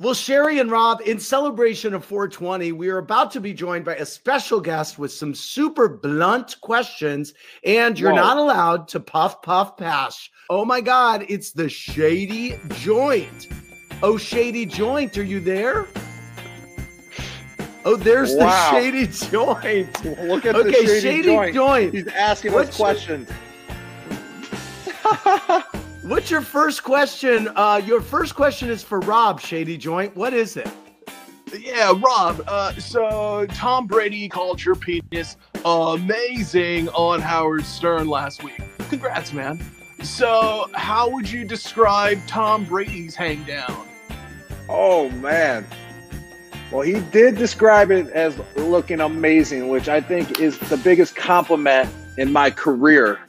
Well, Cheri and Rob, in celebration of 420, we are about to be joined by a special guest with some super blunt questions, and you're Whoa. not allowed to puff, puff, pass. Oh my God, it's the Shady Joint. Oh, Shady Joint, are you there? Oh, there's Wow. the Shady Joint. Look at Okay, the shady, Shady joint. Joint. He's asking us questions. What's your first question? Uh, your first question is for Rob, Shady Joint. What is it? Yeah, Rob. Uh, so Tom Brady called your penis amazing on Howard Stern last week. Congrats, man. So, how would you describe Tom Brady's hang down? Oh man. Well, he did describe it as looking amazing, which I think is the biggest compliment in my career,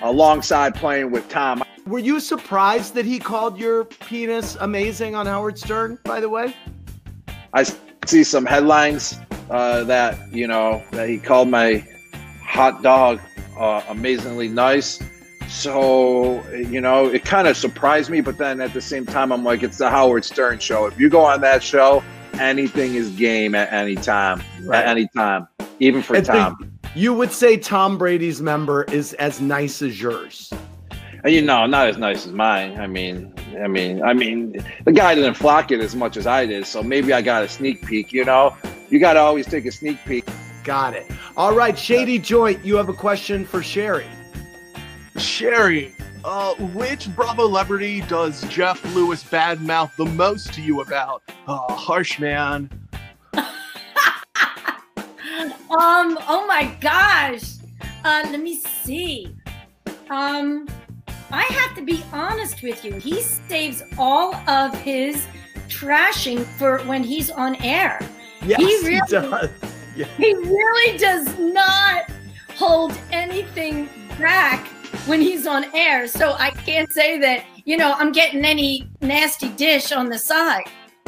alongside playing with Tom. Were you surprised that he called your penis amazing on Howard Stern, by the way? I see some headlines uh, that you know that he called my hot dog uh, amazingly nice. So you know, it kind of surprised me, but then at the same time, I'm like, it's the Howard Stern show. If you go on that show, anything is game at any time. Right. At any time, even for And the- Tom. You would say Tom Brady's member is as nice as yours. And, you know, not as nice as mine. I mean, I mean, I mean, the guy didn't flock it as much as I did, so maybe I got a sneak peek. You know, you got to always take a sneak peek. Got it. All right, Shady Joint, you have a question for Cheri. Cheri, uh, which Bravo celebrity does Jeff Lewis badmouth the most to you about? Uh, harsh man. Um, oh my gosh. Uh, let me see. Um, I have to be honest with you. He saves all of his trashing for when he's on air. Yes, He really- does. He really does not hold anything back when he's on air. So I can't say that, you know, I'm getting any nasty dish on the side.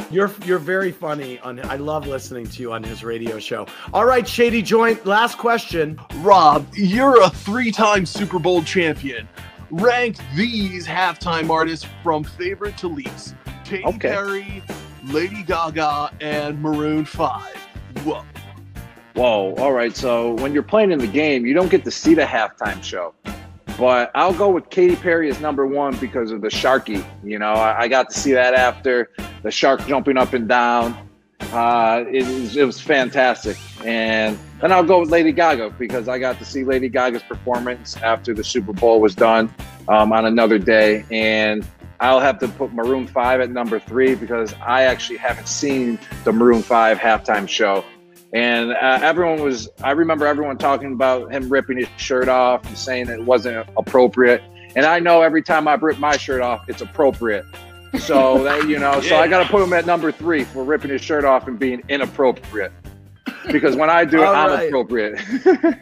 You're you're very funny. On I love listening to you on his radio show. All right, Shady Joint, last question. Rob, you're a three time Super Bowl champion. Rank these halftime artists from favorite to least Katy Okay. Perry, Lady Gaga, and Maroon 5. Whoa. Whoa, all right. So when you're playing in the game, you don't get to see the halftime show. But I'll go with Katy Perry as number one because of the Sharky. You know, I, I got to see that after the shark jumping up and down. Uh, it, was, it was fantastic. And then I'll go with Lady Gaga because I got to see Lady Gaga's performance after the Super Bowl was done um, on another day. And I'll have to put Maroon 5 at number three because I actually haven't seen the Maroon 5 halftime show. And uh, everyone was, I remember everyone talking about him ripping his shirt off and saying it wasn't appropriate. And I know every time I rip my shirt off, it's appropriate. So that, you know, so I got to put him at number three for ripping his shirt off and being inappropriate. Because when I do it, All I'm right. appropriate.